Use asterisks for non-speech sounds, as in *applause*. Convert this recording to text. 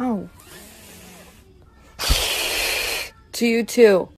*sighs* To you too.